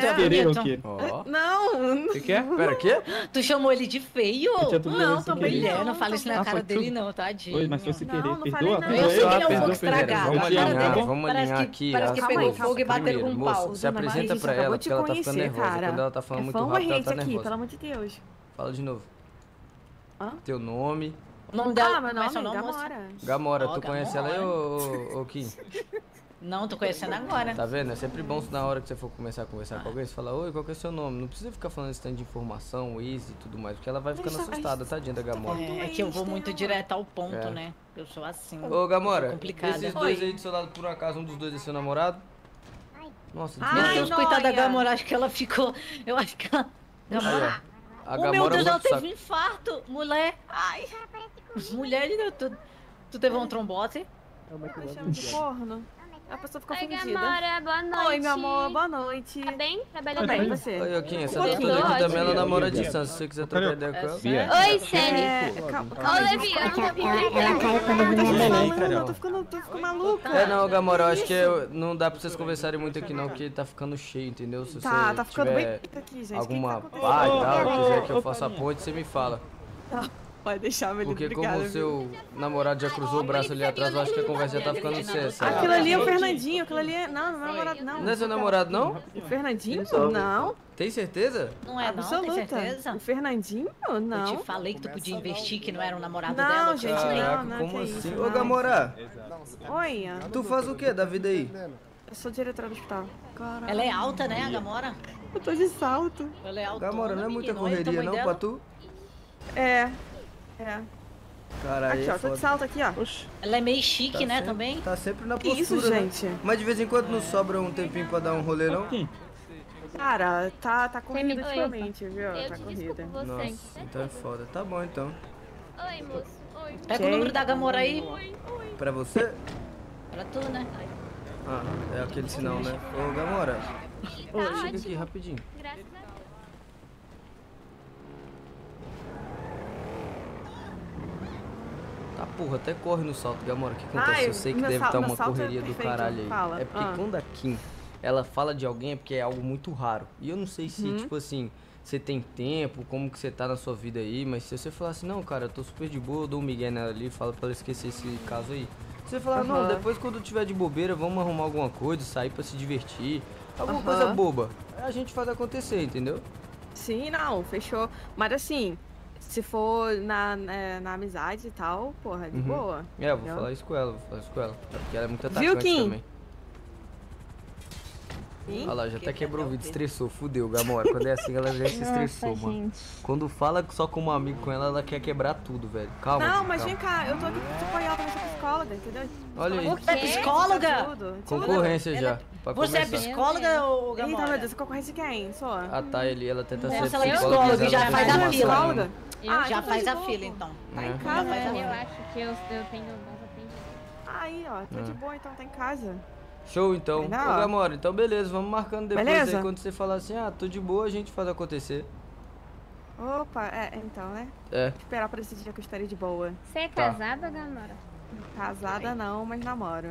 foi sem querer, bonito. o quê? Ó. Não, O que, que é? Pera, o quê? Tu chamou ele de feio? Não, também não, Não, fala isso na Ah, cara foi dele não, tadinho. Oi, mas foi sem Não, querer. não falei Perdoa, Eu sei que ele é um pouco estragado. Vamos alinhar, vamos alinhar aqui. parece que pegou fogo e Primeiro, com um pau. se apresenta pra ela, porque ela tá ficando nervosa. Quando ela tá falando é muito rápido, ela tá aqui, pelo nervosa. amor de Deus. Fala de novo. Hã? Teu nome. O nome dela, ah, meu é nome é? Gamora. Gamora, tu conhece ela aí, ô Kim? Não, tô conhecendo agora. Tá vendo? É sempre bom se na hora que você for começar a conversar com alguém, você fala, oi, qual que é o seu nome? Não precisa ficar falando esse tanto de informação, Waze e tudo mais, porque ela vai ficando assustada, tadinha da Gamora. É, é que eu vou muito direto ao ponto, É. né? Eu sou assim. Ô, Gamora, Complicada. esses dois Oi. aí do seu lado, por um acaso, um dos dois é seu namorado? Nossa, Ai, Meu. Deus, coitada da. Gamora, acho que ela ficou. Eu acho que ela. Gamora. ó. A oh, meu Deus, ela teve um infarto! Mulher! Ai! Mulher tu, tu teve um trombose? Me chama de corno. A pessoa ficou Oi, ofendida. Gamora, boa noite. Oi, meu amor, boa noite. Tá bem? Trabalhando Tudo bem, bem? você? Oi, Kim, essa Oi, doutora aqui ótimo. também, ela namora à Oi, distância, se você quiser trocar ideia com ela. Oi, Sene. É, calma, calma Ô. Levi, eu não tô Ela caiu quando eu vi minha Não, beleza. não, tô ficando, tô ficando maluca. É, não, Gamora, eu acho que não dá pra vocês conversarem muito aqui não, porque tá ficando cheio, entendeu? Se Tá, você tá ficando bem aqui, gente. Alguma tá acontecendo? pá e tal, quiser que eu faça a ponte, você me fala. Pode deixar, meu Porque obrigada, como o viu? seu namorado já cruzou o braço ali atrás, eu acho que a conversa já tá ficando séria. sabe? Aquilo ali é o Fernandinho, aquilo ali é... Não, não é namorado, não. Não é seu namorado, não? O Fernandinho? Não. Tem certeza? Não é, não? Tem Absoluta. certeza? O Fernandinho? Eu Não. te falei que tu podia investir, que não era o namorado Não, dela. gente, Caraca. Caraca, não, como assim? isso, Ô, não. Gamora, Oi, tu faz o que da vida aí? eu sou diretora do hospital. Ela é alta, né, a Gamora? Eu tô de salto. Ela é alta. Gamora, não é muita correria não pra tu? É. É. Caralho, Aqui, ó, é tô de salto aqui, ó. Ela é meio chique, Tá né, sempre- também? Tá sempre na postura, isso, né? gente? Mas de vez em quando não sobra um tempinho pra dar um rolê, não? Cara, tá, tá corrida Oi. ultimamente, viu? Eu Tá corrida. Nossa, então é foda. Tá bom, então. Oi, moço. Oi. Pega o número da Gamora aí. Pra você? Pra tu, né? Ah, é aquele sinal, né? Ô, Gamora, Tá chega ótimo. aqui rapidinho. Graças a Tá, porra, até corre no salto, Gamora. O que acontece? Ai, eu sei que deve estar meu uma é correria do perfeito. caralho aí. Fala. É porque Ah. quando a Kim, ela fala de alguém é porque é algo muito raro. E eu não sei se, Uhum. tipo assim, você tem tempo, como que você tá na sua vida aí, mas se você falar assim, não, cara, eu tô super de boa, eu dou um migué nela ali, fala pra ela esquecer esse caso aí. Se você falar, não, Aham. depois quando tiver de bobeira, vamos arrumar alguma coisa, sair pra se divertir. Alguma Aham. coisa boba. A gente faz acontecer, entendeu? Sim, não, fechou. Mas assim, se for na, na, na amizade e tal, porra, de Uhum. boa. É, eu vou Entendeu? falar isso com ela, vou falar isso com ela. É Porque ela é muito Viu, atacante Kim? também. Sim? Olha lá, já até quebrou o vídeo, estressou, fudeu, Gamora. Quando é assim, ela já se estressou, Nossa, mano. gente. Quando fala só como amigo com ela, ela quer quebrar tudo, velho. Calma. Não, Kim, mas calma. vem cá, eu tô aqui pra te apoiar também, sou psicóloga, entendeu? Olha aí. Você é psicóloga? Concorrência Ela- já. Pra Você é começar. psicóloga ou Eita, meu Gamora? Deus, concorrência de quem? Sou? A Thay ali, ela tenta Nossa, ser ela é psicóloga. psicóloga, mas já ela faz a fila. Eu, Ah, Já então tá faz de a boa, fila, então. Tá É. em casa, faz pô. eu acho que eu, eu tenho bons atendimentos. Aí, ó, tô É. de boa, então tá em casa. Show, então. Ô, Não. Gamora, então beleza, vamos marcando depois Beleza? aí. Quando você falar assim, ah, tô de boa, a gente faz acontecer. Opa, é, então, né? É. Esperar pra esse dia que eu estarei de boa. Você é Tá. casada, Gamora? Casada não, mas namoro.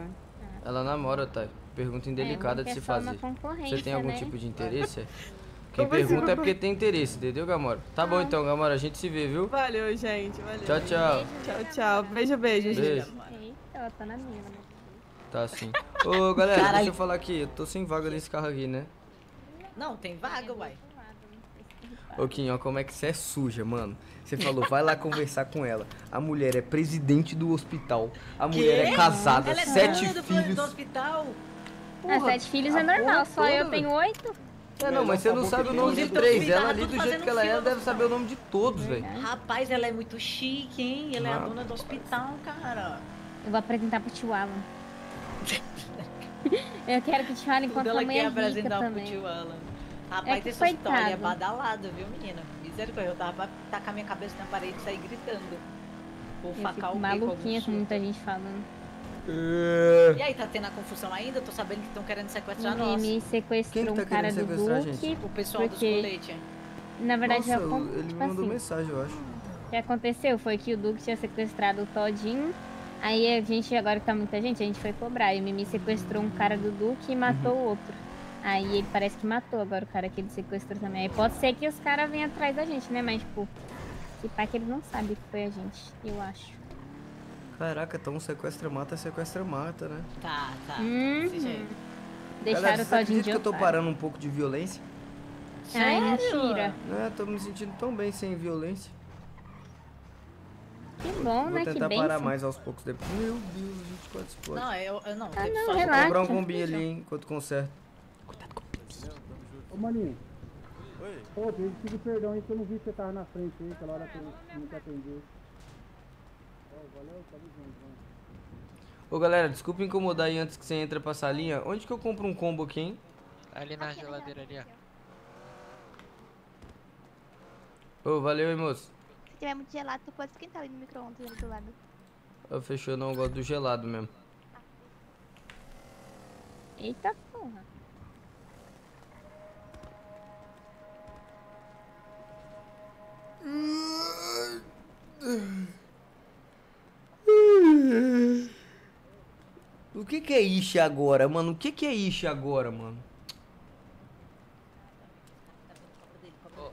Ela namora, Thay. Pergunta indelicada é, de se é fazer. Você tem algum né? tipo de interesse? Quem pergunta é porque tem interesse, entendeu, Gamora? Tá bom então, Gamora, a gente se vê, viu? Valeu, gente. Valeu. Tchau, tchau. Tchau, tchau. Beijo, beijo, gente. Beijo. Eita, ela tá na minha. né? Tá sim. Ô, galera, Caralho. deixa eu falar aqui. Eu tô sem vaga nesse carro aqui, né? Não, tem vaga, uai. Ô, Kim, ó, como é que você é suja, mano. Você falou, vai lá conversar com ela. A mulher é presidente do hospital. A mulher é casada, Ela é sete dona do, filhos. do hospital. Ah, sete filhos é a normal, porra só eu tenho oito. É, não, mas você não sabe o nome de teus três. Ela ali, do jeito que ela é, fila deve saber o nome de todos, velho. Rapaz, ela é muito chique, hein? Ela é a dona do hospital, cara. Eu vou apresentar pro tio Alan. eu quero que o tio Alan encontre ela uma mãe quer rica apresentar pro também. tio Alan. É Rapaz, esse hospital ali é badalado, viu, menina? Misericórdia, eu tava pra tacar minha cabeça na parede e sair gritando. Vou Eu facar o bico maluquinha com muita gente falando. E aí, tá tendo a confusão ainda? Tô sabendo que estão querendo sequestrar O nós. Mimi Quem sequestrou que tá um cara do Duque. O pessoal dos Porque- coletes. Na verdade, já Nossa, con- ele me tipo mandou assim, mensagem, eu acho. O que aconteceu foi que o Duque tinha sequestrado o Todinho. Aí a gente, agora que tá muita gente, a gente foi cobrar. E o Mimi sequestrou um cara do Duque e matou Uhum. o outro. Aí ele parece que matou agora o cara que ele sequestrou também. Aí pode ser que os caras venham atrás da gente, né? Mas, tipo, se pá que ele não sabe que foi a gente, eu acho. Caraca, então sequestra mata, sequestra mata, né? Tá, tá. Uhum. Desse jeito. Deixaram Galera, o acredita de que eu tô parando um pouco de violência? Ai, Sério? mentira. Né, tô me sentindo tão bem sem violência. Que bom, Vou né? Que tentar bem. parar mais aos poucos depois. Meu Deus, a gente quase explode. Não, eu, eu não. Ah, não, só- Vou relaxa. comprar um bombinho ali, hein, enquanto conserta. Ô, maninho. Oi. Ô, eu pedi perdão aí que eu não vi que você tava na frente aí, aquela hora que eu não te atendi. Ó, valeu, tamo junto, mano. Ô galera, desculpa incomodar aí antes que você entre pra salinha. Onde que eu compro um combo aqui, hein? Ali na geladeira ali, ó. Ô, valeu, hein, moço. Se tiver muito gelado, tu pode esquentar ali no micro-ondas ali do lado. Ô, fechou, não, eu gosto do gelado mesmo. Eita porra. O que que é ishi agora, mano? O que que é ishi agora, mano?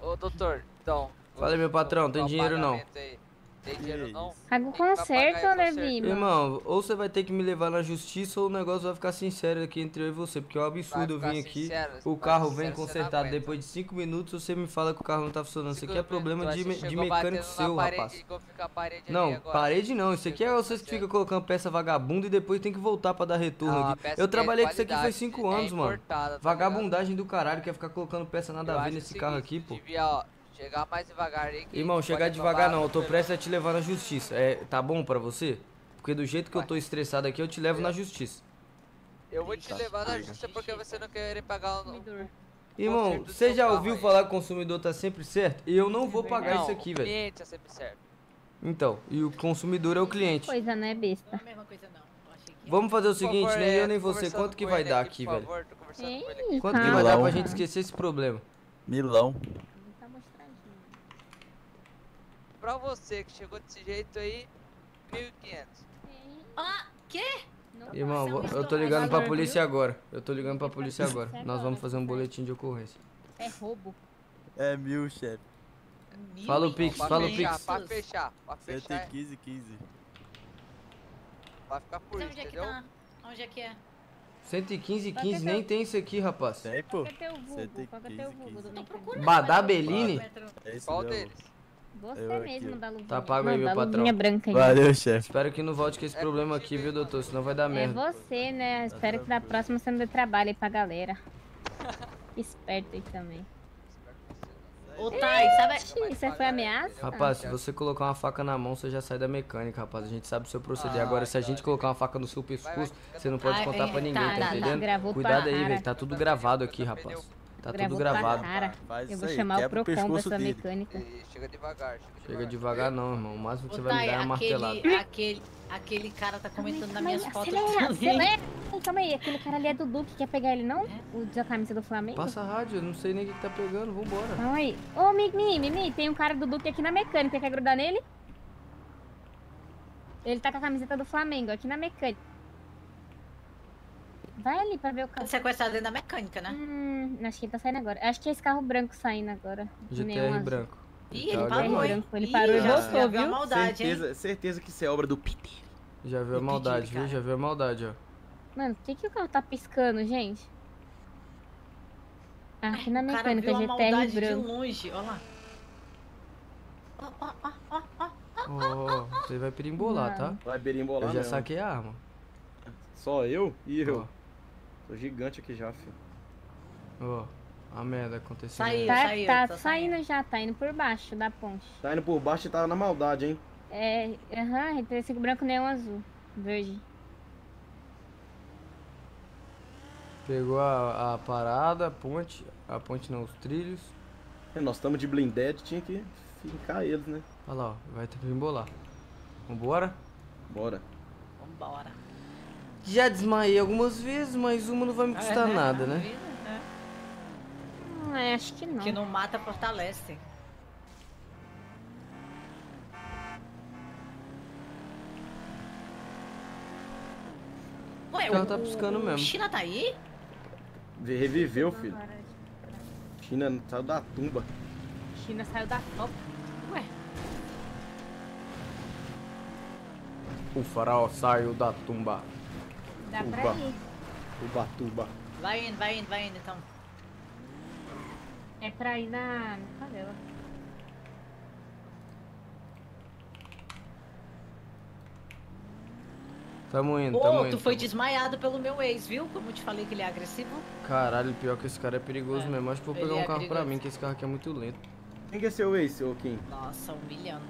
Ô, ô, doutor, então. Fala aí, meu patrão, tem dinheiro não? aí. Tem dinheiro não? Paga o conserto, Levi, mano. Irmão, ou você vai ter que me levar na justiça ou o negócio vai ficar sincero aqui entre eu e você. Porque é um absurdo eu vir aqui, sincero, o carro sincero, vem consertado. Depois de 5 minutos você me fala que o carro não tá funcionando. Isso aqui é problema minutos, de, me- de mecânico seu, parede, rapaz. Não, agora. parede não. Isso aqui é vocês que ficam colocando peça vagabunda e depois tem que voltar pra dar retorno Não, a aqui. Eu trabalhei com isso aqui faz 5 é anos, mano. tá Vagabundagem do caralho, quer ficar colocando peça nada Eu a ver nesse carro aqui, pô. Chegar mais devagar aí. que Irmão, chegar tomar devagar não, eu tô prestes a te levar na justiça. É, tá bom pra você? Porque do jeito que eu Vai. tô estressado aqui, eu te levo na justiça. Eu vou te levar na justiça porque você não quer pagar o. Consumidor. Irmão, você já ouviu aí. falar que o consumidor tá sempre certo? E eu não vou pagar Não, isso aqui, o velho. cliente é sempre certo. Então, e o consumidor é o cliente. Coisa, né, besta? Não é a mesma coisa, não. Eu. Vamos fazer o seguinte, favor, nem é, eu nem você, quanto que vai dar aqui, aqui, por velho? favor, tô conversando com ele aqui. Ei, Quanto que vai dar pra gente esquecer esse problema? Milão. Pra você que chegou desse jeito aí, 1.500. Ah, quê? Não Irmão, eu tô ligando pra polícia agora. Eu tô ligando pra polícia agora. é Nós vamos fazer um é. boletim de ocorrência. É roubo. É mil, chefe. Mil Fala o Pix, fala o fechar, pra fechar, pra fechar, 115, 15. vai ficar por Então, isso, onde é que entendeu? tá? Onde é que é? 115 Vai 15 ter nem tem isso aqui, rapaz. Tem, pô. Qual que é teu vulgo? Qual que é teu 15, vulgo do 15. Tô procurando. É Qual deles? Você Eu mesmo da luvinha. Tá pago aí, meu da patrão. luvinha branca. Valeu, chefe. Espero que não volte com esse É problema aqui, viu, doutor? Senão vai dar É merda. você, né? Tá Espero que da próxima você não dê trabalho aí pra galera. Esperto aí também. Ô, Thay, sabe? Isso aí foi ameaça? Rapaz, se você colocar uma faca na mão, você já sai da mecânica, rapaz. A gente sabe o seu proceder. Ah, Agora, se a então, gente colocar uma faca no seu pescoço, você não pode contar é, pra ninguém, tá, tá tá, entendendo? Cuidado aí, velho. Tá tudo gravado aqui, rapaz. Tá tudo Gravou tua gravado. cara. Faz Eu vou aí, chamar o o Procon pra pescoço essa dele. mecânica. E chega devagar, chega, Chega devagar não, irmão. O máximo que você vai me dar é uma martelada. aquele, aquele, aquele cara tá comentando nas Calma aí, minhas fotos acelera, também. acelera. Calma aí, aquele cara ali é do Duque, quer pegar ele não? O da camisa do Flamengo? Passa a rádio, eu não sei nem o que, que tá pegando. Vambora. Calma aí. Ô, Mimi, Mimi, tem um cara do Duque aqui na mecânica, quer grudar nele? Ele tá com a camiseta do Flamengo, aqui na mecânica. Vai ali pra ver o carro. Sequestrado dentro da mecânica, né? Hum, acho que ele tá saindo agora. Acho que é esse carro branco saindo agora. GTR branco. Ih, Tá ele olhando parou, hein? Ele Ih, parou e voltou, já viu maldade, hein? certeza, certeza que isso é obra do Peter. Já viu a maldade, viu? cara. Já viu a maldade, ó. Mano, por que, que o carro tá piscando, gente? Ah, Aqui na O cara mecânica, viu a GTR maldade de branco. longe, ó lá. Ó, ó, ó, ó, ó. Ó, você vai perimbolar, tá? Vai berimbolar Eu já mesmo. saquei a arma. Só eu? E eu? Ó, Tô gigante aqui já, filho. ó. A merda aconteceu. Saiu. Tá, saiu, tá tá saindo já, tá indo por baixo da ponte. Tá indo por baixo e tá na maldade, hein? É, aham, uhum, esse branco neon azul. Verde. Pegou a, a parada, a ponte. A ponte não, os trilhos. É, Nós estamos de blinded, tinha que fincar eles, né? Olha lá, ó. Vai ter que embolar. Vambora? Bora. Vambora. Já desmaiei algumas vezes, mas uma não vai me custar É, nada, a né? vida, né? Hum, é, acho que não. Que não mata, fortalece. Ué, O carro tá piscando o mesmo. China tá aí? Ve- Reviveu, filho. China saiu da tumba. China saiu da topa. Ué, O faraó saiu da tumba. Dá pra Uba. ir. Tuba, tuba. Vai indo, vai indo, vai indo então. É pra ir na, na favela. Tamo indo, Ô, tamo tu indo. foi tamo- desmaiado pelo meu ex, viu? Como eu te falei que ele é agressivo. Caralho, pior que esse cara é perigoso É, mesmo. Acho que vou ele pegar um é carro pra perigoso. mim, que esse carro aqui é muito lento. Quem que é seu ex, seu Kim? Nossa, humilhando.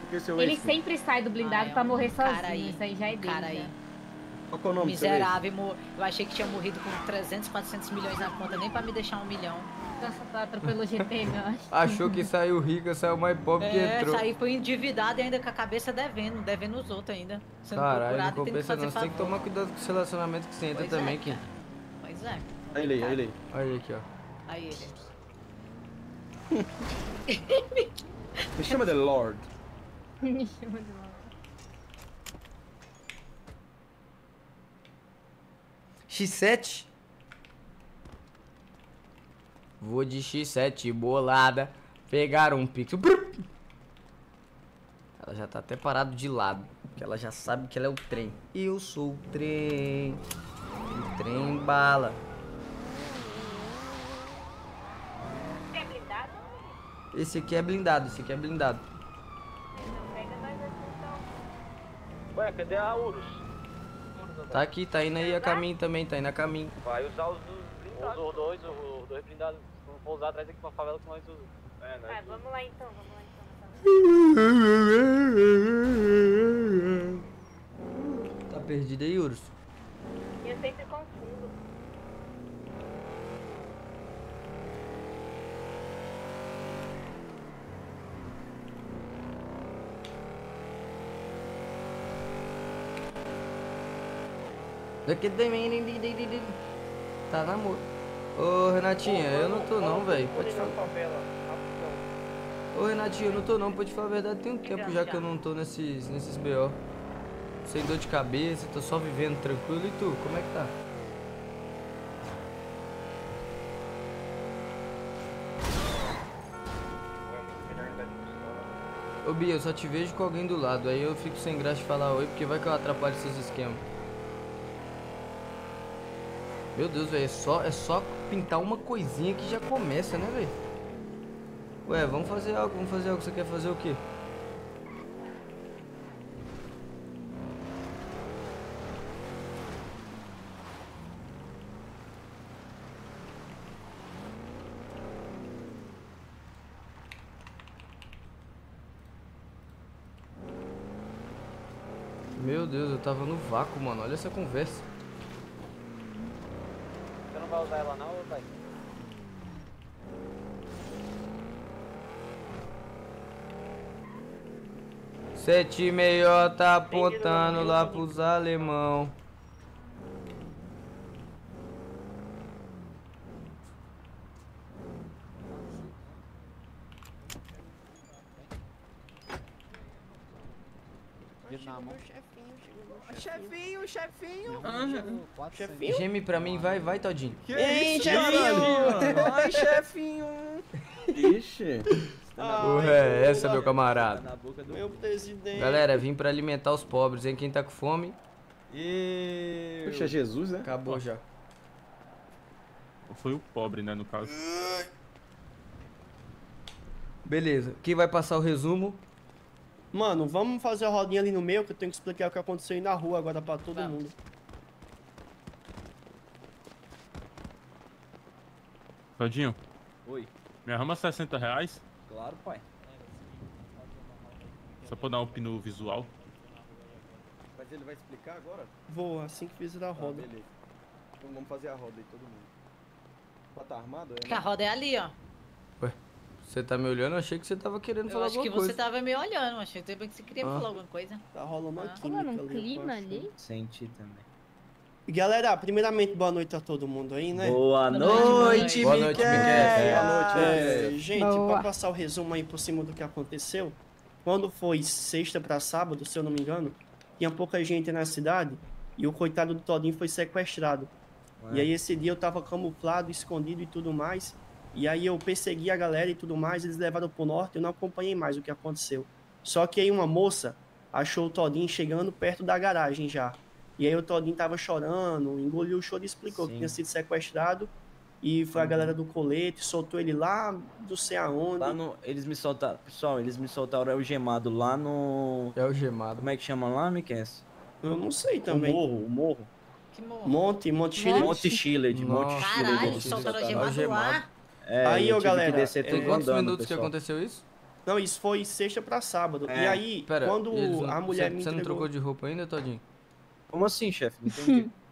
Quem que é seu Ele ex? sempre sai do blindado Ah, é pra um morrer cara sozinho. aí, Isso aí já é dele. cara aí. Qual que é o nome? Miserável, mo- eu achei que tinha morrido com 300, 400 milhões na conta, nem pra me deixar um milhão. Nossa, atropelou GT, meu. acho. Achou que saiu rica, saiu mais pobre que É, entrou. saí foi endividado e ainda com a cabeça devendo, devendo os outros ainda. Sendo Caralho, não procurado e tendo que compensa fazer não. Você tem que tomar cuidado com esse relacionamento que você entra Pois também, é, cara. Pois é. Olha ele aí, ele aí. Olha ele aqui, ó. Aí ele. Me chama de Lord. Me chama de louco. X7? Vou de X7 bolada. Pegar um pixel. Ela já tá até parado de lado. Porque ela já sabe que ela é o trem. Eu sou o trem. O trem bala. É? Esse aqui é blindado, esse aqui é blindado. Assim então. Ué, cadê a Urus? Tá aqui, tá indo aí a caminho também, tá indo a caminho. Vai usar os dos blindados. Os dois, os dois blindados. Vou usar atrás aqui pra favela que nós usamos. É, nós Vai, vamos lá então, vamos lá então. Tá perdido aí, Urus? Eu sempre confundo. Daqui também. Tá na moto. Ô Renatinha, eu não tô não, velho. Pode falar. Ô Renatinha, eu não tô não, pode falar a verdade. Tem um tempo já que eu não tô nesses, nesses BO. Sem dor de cabeça, tô só vivendo tranquilo. E tu, como é que tá? Ô Bia, eu só te vejo com alguém do lado, aí eu fico sem graça de falar oi, porque vai que eu atrapalho esses esquemas. Meu Deus, velho, é só, é só pintar uma coisinha que já começa, né, velho? Ué, vamos fazer algo, vamos fazer algo. Você quer fazer o quê? Meu Deus, eu tava no vácuo, mano. Olha essa conversa. Vai usar ela não, ou vai? Sete meió tá apontando lá pros alemão. Chefinho, chefinho. Chefinho? Geme pra mim, vai, vai, Todinho. Ei, isso, chefinho. Ai, chefinho. Ixi. Porra, é essa, meu camarada? Meu presidente. Galera, vim pra alimentar os pobres, hein? Quem tá com fome? Eu... Puxa, Jesus, né? Acabou já. Foi o pobre, né, no caso. Beleza, quem vai passar o resumo? Mano, vamos fazer a rodinha ali no meio que eu tenho que explicar o que aconteceu aí na rua agora pra todo mundo. Todinho, Oi. me arruma 60 reais? Claro, pai. Só pra dar um pino visual. Mas ele vai explicar agora? Vou, assim que fizer a Tá, roda. beleza. Então vamos fazer a roda aí, todo mundo. Pô, tá armado? É, Que a roda é ali, ó. Você tá me olhando? Eu achei que você tava querendo Eu falar acho que alguma você coisa. tava me olhando, achei que você queria Ah. falar alguma coisa. Tá rolando uma Ah. química Rolando um clima acho. ali. Senti também. Galera, primeiramente, boa noite a todo mundo aí, né? Boa Boa noite, noite, boa noite, Miquel. Miquel. Boa noite, É, gente, Boa. pra passar o resumo aí por cima do que aconteceu, quando foi sexta pra sábado, se eu não me engano, tinha pouca gente na cidade e o coitado do Todinho foi sequestrado. E aí esse dia eu tava camuflado, escondido e tudo mais. E aí eu persegui a galera e tudo mais, eles levaram pro norte, eu não acompanhei mais o que aconteceu. Só que aí uma moça achou o Todinho chegando perto da garagem já. E aí o Todinho tava chorando, engoliu o choro e explicou que Sim. tinha sido sequestrado. E foi a galera do colete, soltou ele lá, não sei aonde. Lá no, eles me soltaram, pessoal, eles me soltaram o gemado lá no... É o gemado. Como é que chama lá, Miquel? Eu não sei também. O morro, o morro. Que morro. Monte, Monte Chile. Monte Chile, Monte Nossa. Chile. Caralho, soltaram soltaram. gemado lá. É, Aí, eu ô, galera, que descer é, tudo Quantos andando, minutos que pessoal. aconteceu isso? Não, isso foi sexta pra sábado. É. E aí, Pera, quando e não- a mulher você, me você não entregou... trocou de roupa ainda, Todinho? Como assim, chefe? Não entendi.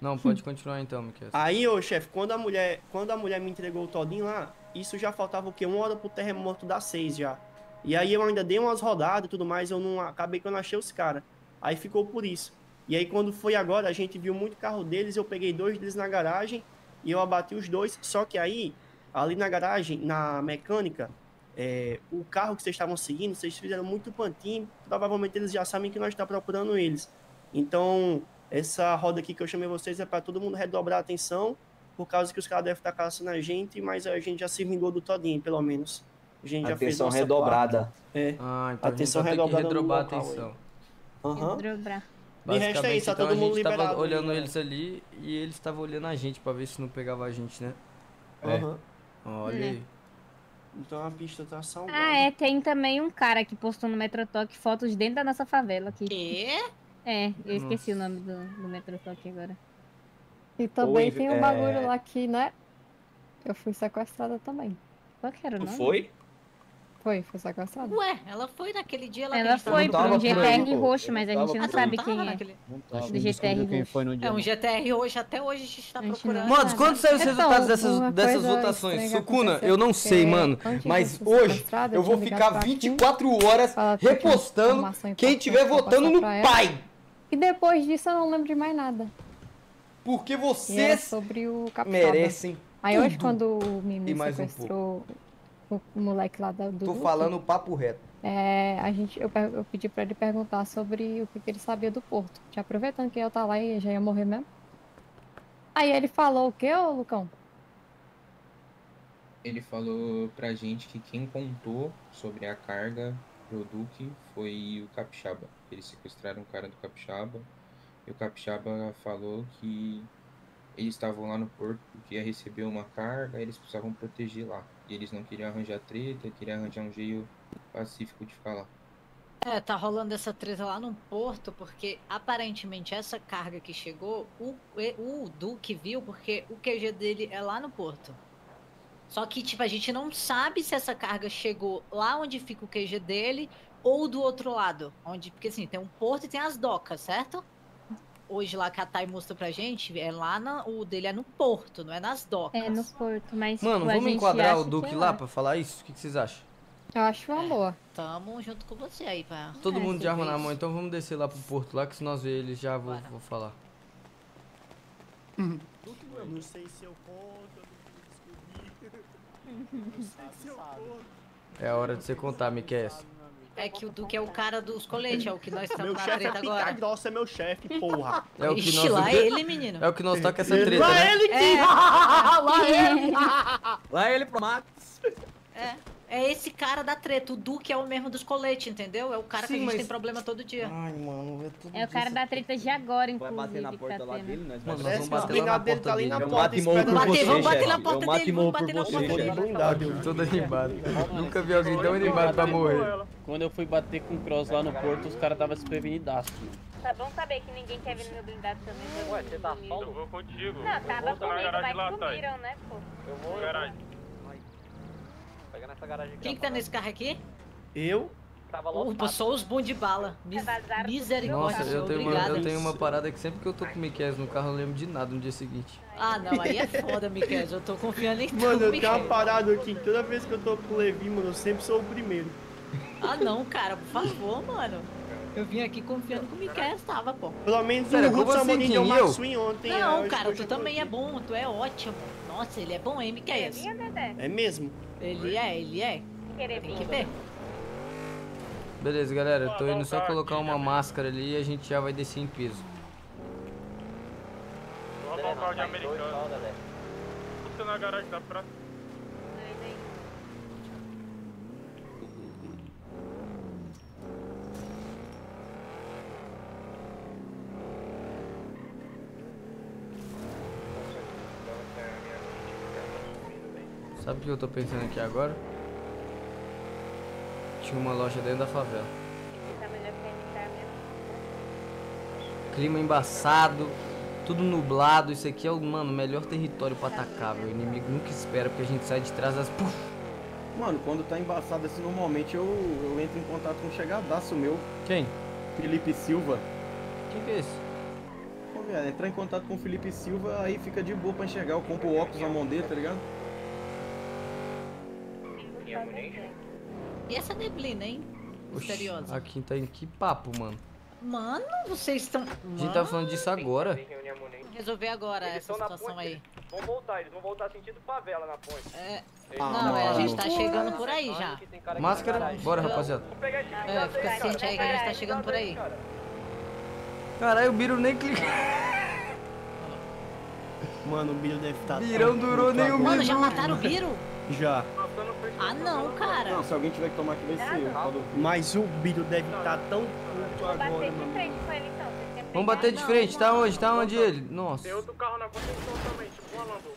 Não, pode continuar então, Miquel. Aí, ô chefe, quando a mulher, quando a mulher me entregou o todinho lá, isso já faltava o quê? Uma hora pro terremoto dar seis já. E aí eu ainda dei umas rodadas e tudo mais, eu não acabei que eu não achei os caras. Aí ficou por isso. E aí quando foi agora, a gente viu muito carro deles, eu peguei dois deles na garagem e eu abati os dois. Só que aí, ali na garagem, na mecânica, é, o carro que vocês estavam seguindo, vocês fizeram muito pantinho, provavelmente eles já sabem que nós está procurando eles. Então, essa roda aqui que eu chamei vocês é para todo mundo redobrar a atenção, por causa que os caras devem estar caçando a gente, mas a gente já se vingou do Todinho, pelo menos. A gente já fez Atenção nossa redobrada. parte. É. Ah, então Atenção a gente redobrada redobrar a atenção. Aham. Redobrar. De resto é isso, tá então, todo a mundo tava liberado olhando né? eles ali e eles estavam olhando a gente pra ver se não pegava a gente, né? Aham. Olha Né. aí. Então a pista tá salvada. Ah, é, tem também um cara que postou no Metrotalk fotos dentro da nossa favela aqui. Quê? É, eu esqueci o nome do, do Metrotalk agora. E também Oi, tem um é- bagulho lá que, né? Eu fui sequestrada também. Qual que era o nome? foi? Foi, fui sequestrada. Ué, ela foi naquele dia Ela tava foi tava um GTR roxo, mas a gente não sabe quem é. naquele- Do GTR quem roxo. foi no dia. É um GTR hoje, até hoje a gente tá A gente procurando. não Mano, quando saiu os Então, resultados dessas, dessas votações? Sukuna, eu não sei, mano. Mas hoje eu vou ficar ligado pra Kim, 24 horas ela repostando quem tiver pra votando no pra ela. pai. E depois disso eu não lembro de mais nada. Porque vocês capixaba. merecem. Aí hoje quando o Mimi um sequestrou o, moleque lá da, do Tô Duque, falando o papo reto. é, a gente, eu, eu pedi pra ele perguntar sobre o que, que ele sabia do Porto. Já aproveitando que eu tá lá e já ia morrer mesmo. Aí ele falou o quê, ô Lucão? Ele falou pra gente que quem contou sobre a carga pro Duque foi o Capixaba. Eles sequestraram o cara do Capixaba. E o Capixaba falou que eles estavam lá no porto porque ia receber uma carga, eles precisavam proteger lá. E eles não queriam arranjar treta, queriam arranjar um jeito pacífico de lá. É, tá rolando essa treta lá no porto, porque aparentemente essa carga que chegou, o, o Duque viu, porque o QG dele é lá no porto. Só que, tipo, a gente não sabe se essa carga chegou lá onde fica o QG dele ou do outro lado. Onde, porque assim, tem um porto e tem as docas, certo? Hoje lá que a Thay mostrou pra gente, é lá na, o dele é no porto, não é nas docas. É, no porto, mas Mano, tipo, vamos enquadrar o que Duque é lá pra falar isso? O que, que vocês acham? Eu acho uma boa. Tamo junto com você aí, pra. Todo É, mundo de arma na mão, então vamos descer lá pro porto lá, que se nós ver eles já vou, vou falar. Eu não sei se eu conto, eu não descobri. Não sei se eu conto. É a hora de você contar, Miquel. É que o Duque é o cara dos coletes, é o que nós estamos na é treta pica agora. grossa, é meu chefe, porra. É o que Ixi, nós lá ele, menino. É o que nós toca essa treta, Lá né? ele que... É. Lá ele! Lá ele pro Max. É. É esse cara da treta. O Duque é o mesmo dos coletes, entendeu? É o cara que Sim, a gente mas- tem problema todo dia. Ai, mano, é tudo É o cara da treta de agora, Vai inclusive. bater na que porta tá lá dele, nós Mano, vamos nós vamos que bater lá na dele porta tá ali dele. na Eu porta mato e morro esperando por Bater, você, vamos bater na porta Eu dele, vamos bater na porta dele. blindado. Todo animado. Nunca vi alguém tão animado pra morrer. Quando eu fui bater com o Cross lá no porto, os caras estavam desprevenidaços. Tá bom saber que ninguém quer vir no meu blindado também. Ué, você tá Eu solo? vou contigo. Não, tava comigo, garagem mas sumiram, né, pô? Eu vou. eu Garagem. vou. Pega nessa garagem aqui. Quem que tá nesse carro aqui? Eu? Tava Opa, lotado. só os bons de bala. Mis Vazaram tudo. misericórdia, Nossa, eu tenho, uma, eu tenho uma parada que sempre que eu tô com o Miquel no carro eu lembro de nada no dia seguinte. Ah, não, aí é foda, Miquel. Eu tô confiando em tu, Mano, eu tenho uma parada aqui. que Toda vez que eu tô com o Levi, mano, eu sempre sou o primeiro. Ah, não, cara, por favor, mano. Eu vim aqui confiando que o Miquel estava, pô. Pelo menos Pera, o Ruth assim, Samonin Kim? deu uma eu? swing ontem. Não, hoje cara, tu também é bom, tu é ótimo. Nossa, ele é bom, hein, Miquel? Queria, Dedé? É mesmo? Ele é, ele é. Querer Tem que ver. Beleza, galera, eu tô indo só colocar uma máscara ali e a gente já vai descer em peso. Beleza, carro de americano. Você na garagem da praça. Sabe o que eu tô pensando aqui agora? Tinha uma loja dentro da favela. Clima embaçado, tudo nublado. Isso aqui é o, mano, melhor território pra atacar, velho. O inimigo nunca espera porque a gente sai de trás das. Puf! Mano, quando tá embaçado assim, normalmente eu, eu entro em contato com um chegadaço meu. Quem? Felipe Silva. Quem que é esse? Pô, velho, entrar em contato com o Felipe Silva, aí fica de boa pra enxergar. Eu compro o óculos na mão dele, tá ligado? E essa neblina, hein? Oxi, Misteriosa. aqui tá em que papo, mano? Mano, vocês estão. A gente tava falando disso agora. Resolver agora Eles essa situação ponte, aí. Vão voltar, eles vão voltar sentido favela na ponte. É. Eles- não, é, a gente tá chegando por aí já. Máscara, bora, rapaziada. É, fica ciente aí que a gente tá chegando por aí. Caralho, o Biro nem clica. Mano, o Biro deve estar. Birão durou nem um Mano, já minuto. mataram o Biro? Já. Ah não, cara. Não, se alguém tiver que tomar aqui vai ser eu. pode ouvir. Mas o Biro deve estar tão puto agora, Bater de mano. frente com ele então. Vocês Vamos bater de frente, tá onde? Tá onde ele? Nossa. Tem outro carro na construção também, tipo uma Lambo.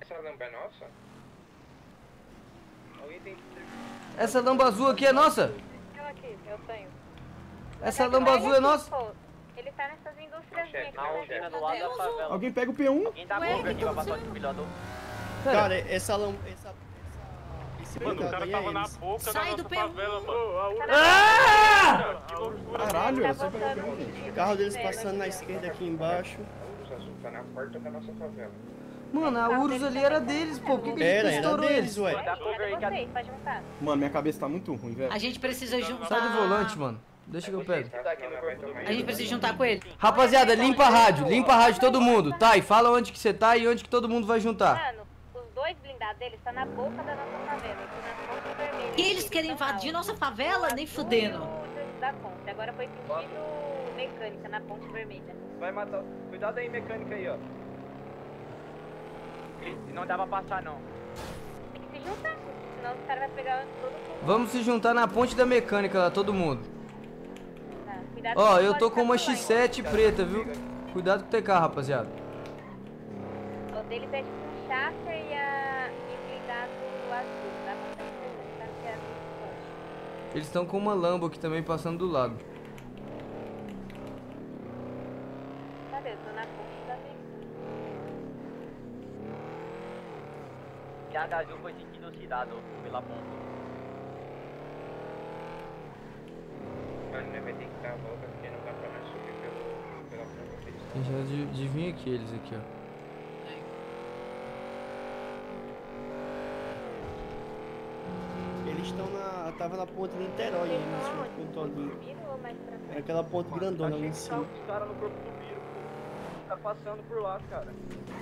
Essa lâmpada é nossa? Alguém tem Essa lamba azul aqui é nossa? Aquela aqui, eu tenho. Essa lamba azul é nossa? Ele tá nessas indústrias aqui. Da favela. Alguém pega o P1? Alguém dá Ué, bomba aqui então pra passar o desfibrilador. Cara, essa lam... essa, essa... Esse Mano, o cara aí tava é na boca da Sai do nossa P1. favela, mano. A Ah! Que loucura. Caralho, Tá eu sei pegar o voltando P1, gente. O carro deles passando na esquerda aqui embaixo. tá na porta da nossa favela. Mano, a Urus ali era deles, pô. Por que, que a gente Era, não era estourou deles, eles? ué. A-. Mano, minha cabeça tá muito ruim, velho. A gente precisa juntar. Sai do volante, mano. Deixa que eu pego. Tá A gente precisa juntar com ele. Rapaziada, limpa a rádio. Limpa a rádio todo mundo. Tá, e fala onde que você tá e onde que todo mundo vai juntar. Mano, dois blindados deles estão na boca da nossa favela, aqui na ponte vermelha. E eles querem invadir nossa favela? Nem fudendo. Da ponte. Agora foi pedido mecânica na ponte vermelha. Vai matar. Cuidado aí, mecânica aí, ó. E não dá pra passar, não. Tem que se juntar, senão os caras vão pegar todo mundo. Vamos se juntar na ponte da mecânica lá, todo mundo. Tá, Ó, eu tô com uma ficar X7 preta, viu? Cuidado com o TK, rapaziada. O é tipo um chakra e, a... e o blindado azul. Dá pra perceber, tá? Eles estão com uma Lambo aqui também passando do lado. Cadê? Eu tô na ponte da mecânica. Já da Azul foi sentido cidade, pela ponta. Mano, vai ter que dar a volta porque não dá pra nós subir pelo, pela ponta deles. Tem já de, de vir aqui, eles aqui, ó. Eles estão na. Tava na ponte de Niterói, Eles eles estão junto aonde? com o Todinho. É frente? aquela ponte grandona ali em cima. Os caras no corpo do Biro, pô. Tá passando por lá, cara.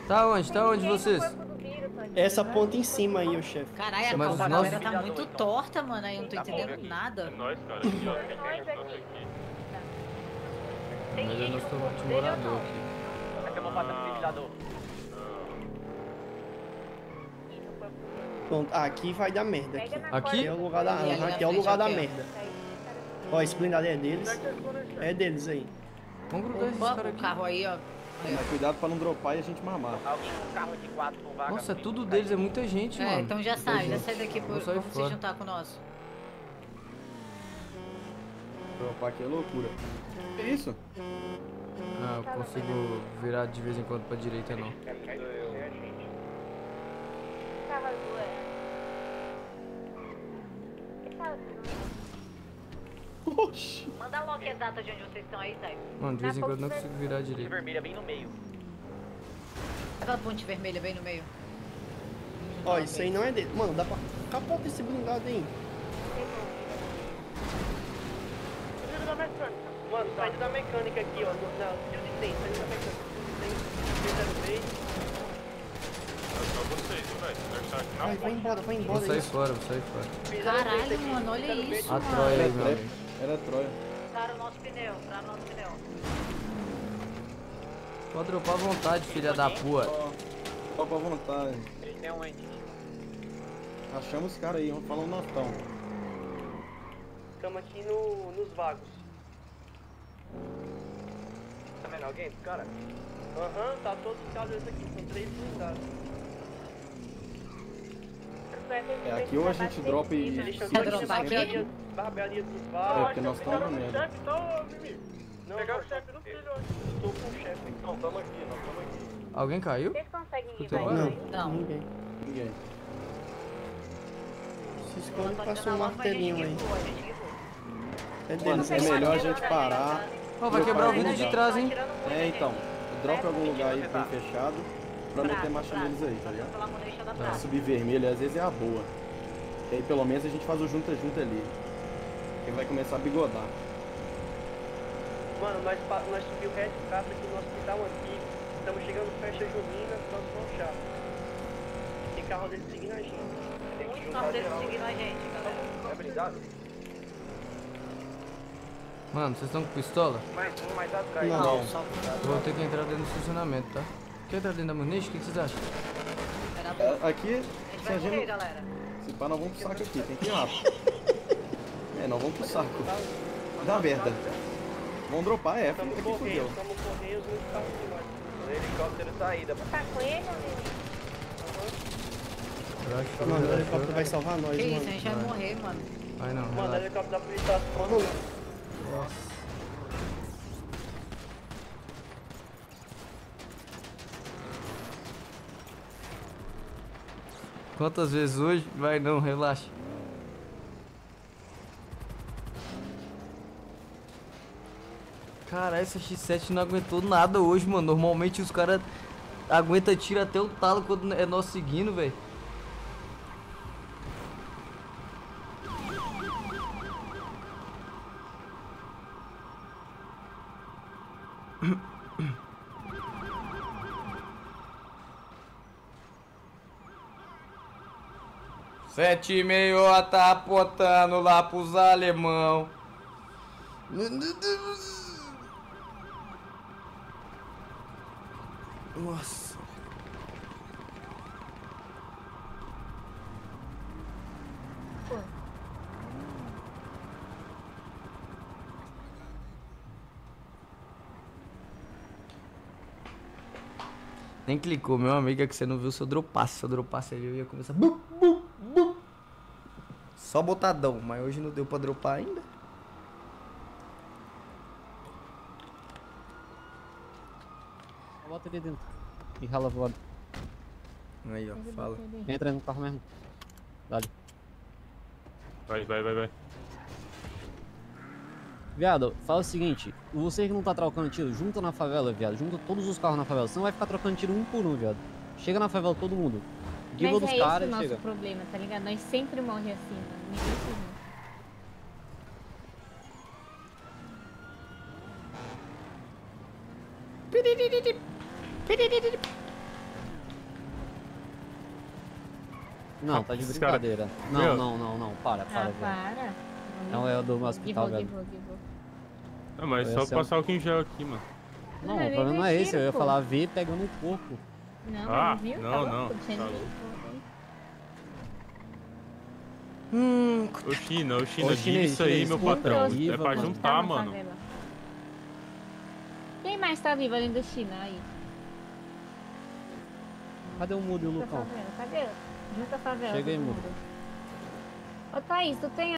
Tá onde? Tá onde no vocês? Tony. Essa ponte em cima aí, ô chefe. Caralho, a nossos- galera tá muito torta, mano. Aí eu não tô Tá entendendo aqui. nada. É nóis, cara. Aqui, ó. Nós aqui. Tem Mas no dele ou morador aqui. Aqui eu vou passar o desfibrilador. E no corpo do Biro. Pronto, aqui vai dar merda. Aqui, Aqui? é o lugar da, aqui é o lugar da merda. Ó, esse blindado é deles. É deles aí. Vamos grudar esses Opa, caras o aqui. carro aí, ó. Mas cuidado pra não dropar e a gente mamar. Alguém com carro de 4 com vaga. Nossa, tudo deles é muita gente, É, mano. então já sai, já sai daqui. Por, vamos se juntar com o nosso. Dropar aqui é loucura. Que isso? Ah, eu consigo virar de vez em quando pra direita, não. Oxi. Manda logo a data de onde vocês estão aí, Zé. Mano, de vez em quando não consigo virar direito. Ponte vermelha bem no meio. Leva ponte vermelha bem no meio. Ó, isso aí não é dele. Mano, dá pra... Capota esse blindado aí. Mano, sai da mecânica aqui, ó. Na... Saindo da mecânica. 103. Vai, vai embora, vai Vou embora. sair isso. fora, vou sair fora. Caralho, mano, olha isso, A mano. Troia aí, Era meu amigo. Era Troia. Para o nosso pneu, para o nosso pneu. Pode dropar à vontade, filha da pua. Só pra vontade. Eles têm um ente. Achamos os caras aí, vamos falar onde nós estamos. Aqui no, nos vagos. Tá vendo alguém? Cara? Aham, tá todos os casos aqui, são três blindados. É, aqui ou a gente dropa e... Estão fica aqui na sempre- barbearia, dos É, vagos. porque nós estamos no medo. Não, Pegar o chefe no filho. Estou com o chefe. Não, estamos aqui, nós estamos aqui. Alguém caiu? Vocês conseguem ir longe? Não. Ninguém. Ninguém. Se esconde passou um martelinho aí. É Mano, é melhor a gente parar. Ó, vai quebrar o vidro de trás, hein? É, então. Dropa em algum lugar aí bem fechado pra meter marcha neles aí, tá ligado? Tá. Subir vermelho às vezes é a boa. E aí pelo menos a gente faz o junta-junta ali. E vai começar a bigodar. Mano, nós, nós subiu reto casa aqui no hospital aqui. Estamos chegando festa junina, próximo ao chá. Tem carro dele seguindo a gente. Tem carros deles geral. seguindo a gente, galera. É? Mano, vocês estão com pistola? Mais um mais atrás. Não. Eu vou ter que entrar dentro do estacionamento, tá? Quer entrar dentro da munition? O que que vocês acham? É, Aqui, A gente se vai a morrer, gente. galera. Se pá, nós vamos pro saco aqui, tem que ir rápido. É, nós vamos pro saco. Dá merda. Vamos dropar, é, filho, Estamos aqui correndo, fudeu. estamos correndo. O helicóptero saída. Tá com ele, amigo? Mano, o helicóptero vai salvar nós, Que mano. isso, a gente vai morrer, mano. Vai não, Mano, o helicóptero da polícia tá pronto. Quantas vezes hoje? Vai não, relaxa. Cara, essa X7 não aguentou nada hoje, mano. Normalmente os caras aguentam tiro até o talo quando é nós seguindo, velho. Sete e meio tá apontando lá pros alemão. Nossa. Nem clicou, meu amigo, é que você não viu se eu dropasse. Se eu dropasse ali, eu ia começar. Só botadão, mas hoje não deu pra dropar ainda. Bota ali dentro. E rala voado. Aí, ó, fala. Entra no carro mesmo. Dale. Vai, vai, vai, vai. Viado, fala o seguinte, você que não tá trocando tiro, junta na favela, viado. Junta todos os carros na favela. Você não vai ficar trocando tiro um por um, viado. Chega na favela todo mundo. Guiva Mas dos é esse caras o e nosso chega. problema, tá ligado? Nós sempre morremos assim, mano. Não, tá de brincadeira. Não, não, não, não. Para, para, Ah, para. Não é o do hospital, velho. Ah, mas só o- passar o em gel aqui, mano. Não, Não, o problema não é esse. Eu ia falar ver pegando o corpo. Não, Ah, não viu? não, tá não, louco? Tinha tá ninguém. Hum, Ô China, ô China, chinês, isso aí, meu patrão. viva, É pra mano. juntar, Tá na mano. Quem mais tá vivo além do China aí? Cadê o mudo e o Lucão? cadê? Junta a favela. Chega aí, todo mudo. Ô Thaís, tu tem